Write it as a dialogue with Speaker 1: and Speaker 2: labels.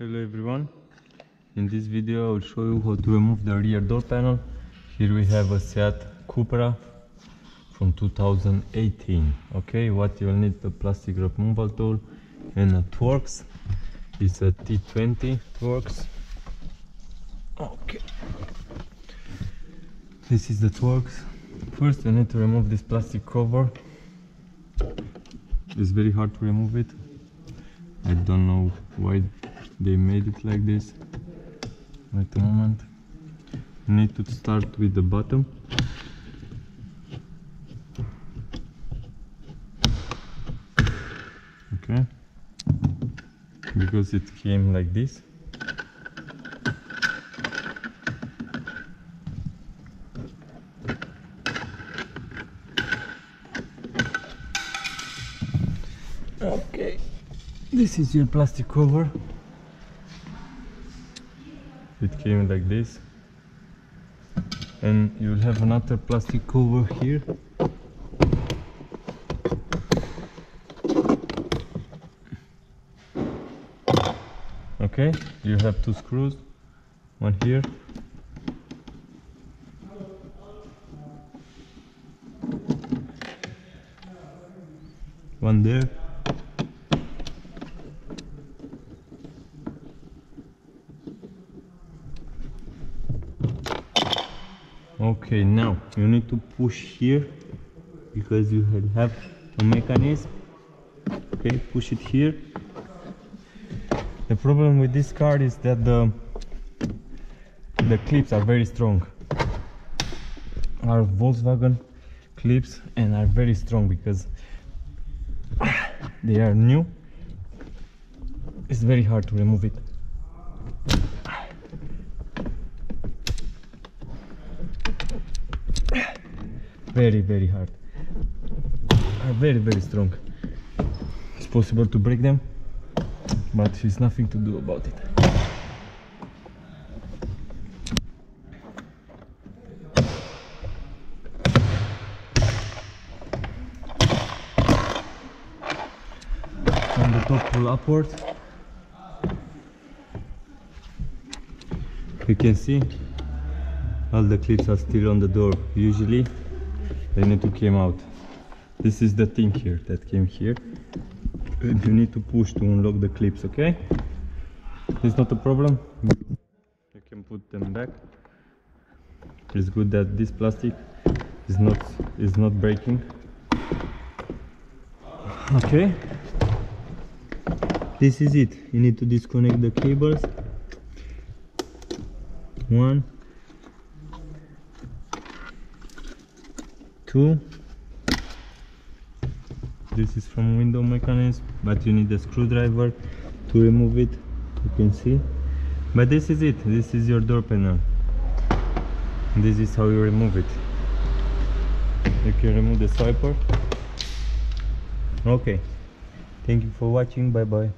Speaker 1: Hello everyone. In this video I will show you how to remove the rear door panel. Here we have a Seat Cupra from 2018. Okay, what you'll need the plastic removal tool and a Torx. It's a T20 Torx. Okay. This is the Torx. First you need to remove this plastic cover. It's very hard to remove it. I don't know why they made it like this. Wait a moment. Need to start with the bottom. Okay. Because it came like this. Okay. This is your plastic cover it came like this. And you'll have another plastic cover here. Okay you have two screws. One here. One there okay now you need to push here because you have a mechanism. Okay push it here. The problem with this card is that the the clips are very strong. Are Volkswagen clips and are very strong because they are new. It's very hard to remove it very very hard. Are very very strong. It's possible to break them but there's nothing to do about it. On the top pull upward you can see all the clips are still on the door usually they need to come out. This is the thing here that came here. And you need to push to unlock the clips okay? It's not a problem. You can put them back. It's good that this plastic is not is not breaking. Okay. This is it. You need to disconnect the cables. One two. This is from window mechanism but you need a screwdriver to remove it you can see. But this is it this is your door panel. This is how you remove it. You can remove the swiper. Okay. Thank you for watching bye bye